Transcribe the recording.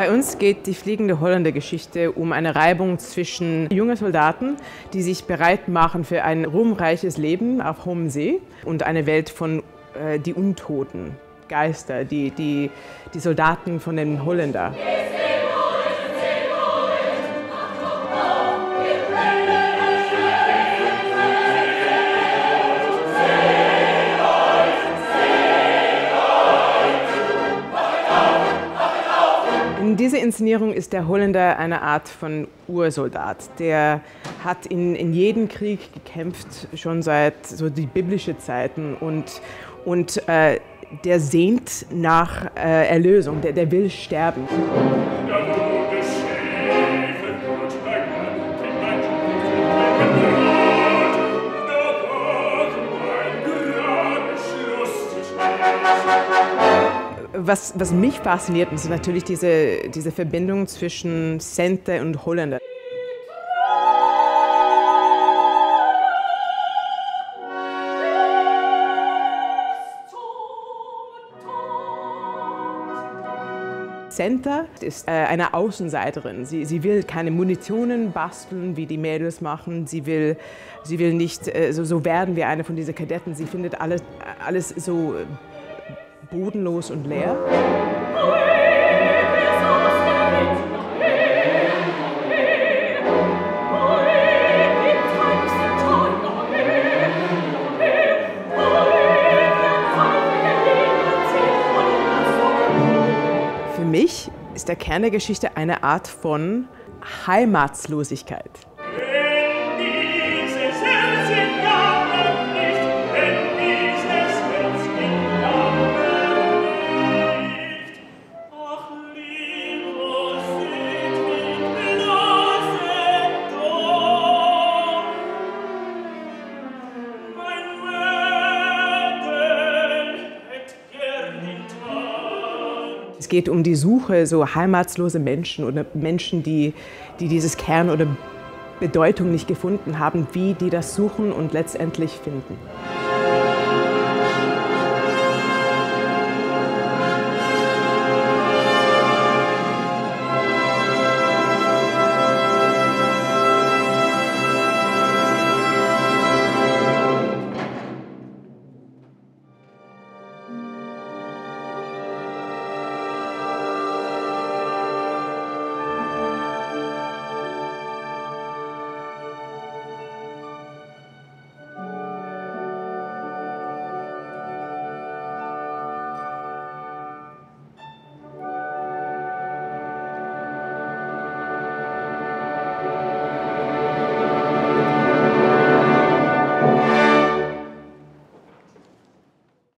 Romanz geht die fliegende Holländer-Geschichte um eine Reibung zwischen jungen Soldaten, die sich bereit machen für ein ruhmreiches Leben auf hohem See und eine Welt von äh, die Untoten, Geister, die, die, die Soldaten von den Holländern. In dieser Inszenierung ist der Holländer eine Art von Ursoldat. Der hat in, in jedem Krieg gekämpft, schon seit so die biblischen Zeiten und, und äh, der sehnt nach äh, Erlösung, der, der will sterben. Was, was mich fasziniert, ist natürlich diese, diese Verbindung zwischen Sente und Holländer. Senta ist äh, eine Außenseiterin. Sie, sie, will keine Munitionen basteln, wie die Mädels machen. Sie will, sie will nicht äh, so, so werden wie eine von diesen Kadetten. Sie findet alles, alles so bodenlos und leer. Für mich ist der Kern der Geschichte eine Art von Heimatslosigkeit. Geht um die Suche so heimatslose Menschen oder Menschen, die, die dieses Kern oder Bedeutung nicht gefunden haben, wie die das suchen und letztendlich finden.